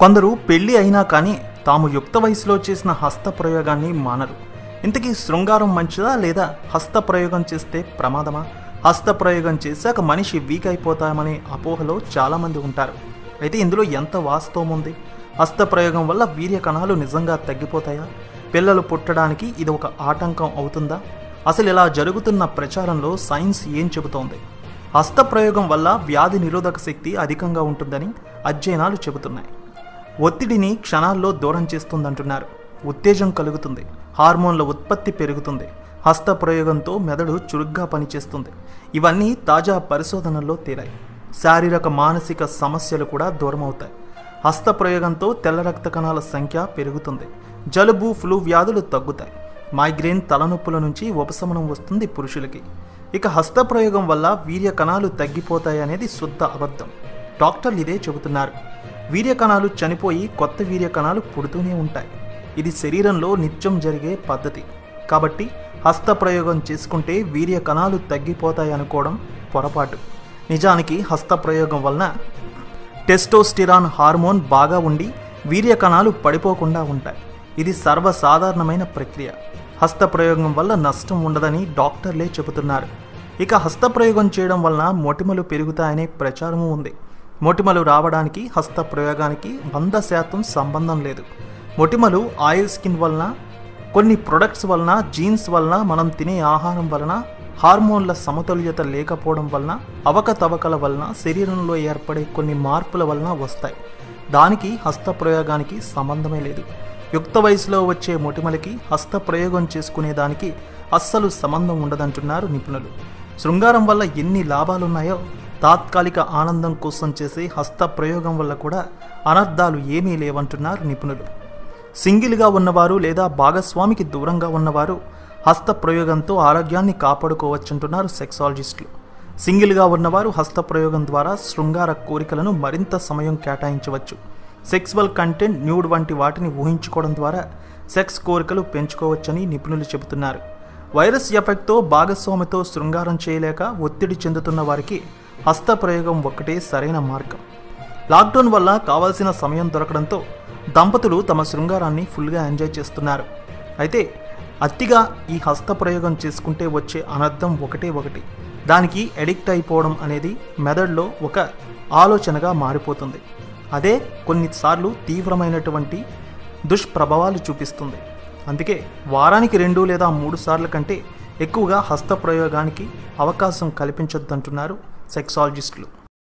కొందరు పెళ్ళి అయినా కానీ తాము యుక్త వయసులో చేసిన హస్త ప్రయోగాన్ని మానరు. ఇంతకీ శృంగారం మంచిదా లేదా హస్త ప్రయోగం చేస్తే ప్రమాదమా? హస్త ప్రయోగం చేశాక మనిషి వీక్ అయిపోతామనే అపోహలో చాలామంది ఉంటారు. అయితే ఇందులో ఎంత వాస్తవం ఉంది? హస్త ప్రయోగం వల్ల వీర్య కణాలు నిజంగా తగ్గిపోతాయా? పిల్లలు పుట్టడానికి ఇది ఒక ఆటంకం అవుతుందా? అసలు ఇలా జరుగుతున్న ప్రచారంలో సైన్స్ ఏం చెబుతోంది? హస్త ప్రయోగం వల్ల వ్యాధి నిరోధక శక్తి అధికంగా ఉంటుందని అధ్యయనాలు చెబుతున్నాయి. ఒత్తిడిని క్షణాల్లో దూరం చేస్తుందంటున్నారు. ఉత్తేజం కలుగుతుంది. హార్మోన్ల ఉత్పత్తి పెరుగుతుంది. హస్త ప్రయోగంతో మెదడు చురుగ్గా పనిచేస్తుంది. ఇవన్నీ తాజా పరిశోధనల్లో తేలాయి. శారీరక మానసిక సమస్యలు కూడా దూరమవుతాయి. హస్త ప్రయోగంతో తెల్ల రక్త కణాల సంఖ్య పెరుగుతుంది. జలుబు ఫ్లూ వ్యాధులు తగ్గుతాయి. మైగ్రేన్ తలనొప్పుల నుంచి ఉపశమనం వస్తుంది పురుషులకి. ఇక హస్త ప్రయోగం వల్ల వీర్య కణాలు తగ్గిపోతాయి అనేది శుద్ధ అబద్ధం. డాక్టర్లు ఇదే చెబుతున్నారు. వీర్యకణాలు చనిపోయి కొత్త వీర్యకణాలు పుడుతూనే ఉంటాయి. ఇది శరీరంలో నిత్యం జరిగే పద్ధతి. కాబట్టి హస్త ప్రయోగం చేసుకుంటే వీర్యకణాలు తగ్గిపోతాయి అనుకోవడం పొరపాటు. నిజానికి హస్త ప్రయోగం వలన టెస్టోస్టిరాన్ హార్మోన్ బాగా ఉండి వీర్యకణాలు పడిపోకుండా ఉంటాయి. ఇది సర్వసాధారణమైన ప్రక్రియ. హస్త ప్రయోగం వల్ల నష్టం ఉండదని డాక్టర్లే చెబుతున్నారు. ఇక హస్త ప్రయోగం చేయడం వలన మొటిమలు పెరుగుతాయనే ప్రచారము ఉంది. మొటిమలు రావడానికి హస్త ప్రయోగానికి వంద శాతం సంబంధం లేదు. మొటిమలు ఆయిల్ స్కిన్ వలన కొన్ని ప్రొడక్ట్స్ వలన జీన్స్ వలన మనం తినే ఆహారం వలన హార్మోన్ల సమతుల్యత లేకపోవడం వలన అవకతవకల వలన శరీరంలో ఏర్పడే కొన్ని మార్పుల వలన వస్తాయి. దానికి హస్త ప్రయోగానికి సంబంధమే లేదు. యుక్త వయసులో వచ్చే మొటిమలకి హస్త ప్రయోగం చేసుకునే దానికి అస్సలు సంబంధం ఉండదంటున్నారు నిపుణులు. శృంగారం వల్ల ఎన్ని లాభాలున్నాయో తాత్కాలిక ఆనందం కోసం చేసే హస్త ప్రయోగం వల్ల కూడా అనర్థాలు ఏమీ లేవంటున్నారు నిపుణులు. సింగిల్గా ఉన్నవారు లేదా భాగస్వామికి దూరంగా ఉన్నవారు హస్త ప్రయోగంతో ఆరోగ్యాన్ని కాపాడుకోవచ్చంటున్నారు సెక్సాలజిస్టులు. సింగిల్గా ఉన్నవారు హస్త ప్రయోగం ద్వారా శృంగార కోరికలను మరింత సమయం కేటాయించవచ్చు. సెక్స్వల్ కంటెంట్ న్యూడ్ వంటి వాటిని ఊహించుకోవడం ద్వారా సెక్స్ కోరికలు పెంచుకోవచ్చని నిపుణులు చెబుతున్నారు. వైరస్ ఎఫెక్ట్తో భాగస్వామితో శృంగారం చేయలేక ఒత్తిడి చెందుతున్న వారికి హస్త ప్రయోగం ఒక్కటే సరైన మార్గం. లాక్డౌన్ వల్ల కావాల్సిన సమయం దొరకడంతో దంపతులు తమ శృంగారాన్ని ఫుల్గా ఎంజాయ్ చేస్తున్నారు. అయితే అతిగా ఈ హస్త ప్రయోగం చేసుకుంటే వచ్చే అనర్థం ఒకటే ఒకటి. దానికి ఎడిక్ట్ అయిపోవడం అనేది మెదడులో ఒక ఆలోచనగా మారిపోతుంది. అదే కొన్నిసార్లు తీవ్రమైనటువంటి దుష్ప్రభావాలు చూపిస్తుంది. అందుకే వారానికి రెండు లేదా మూడు సార్ల కంటే ఎక్కువగా హస్త ప్రయోగానికి అవకాశం కల్పించొద్దంటున్నారు సెక్సాలజిస్టులు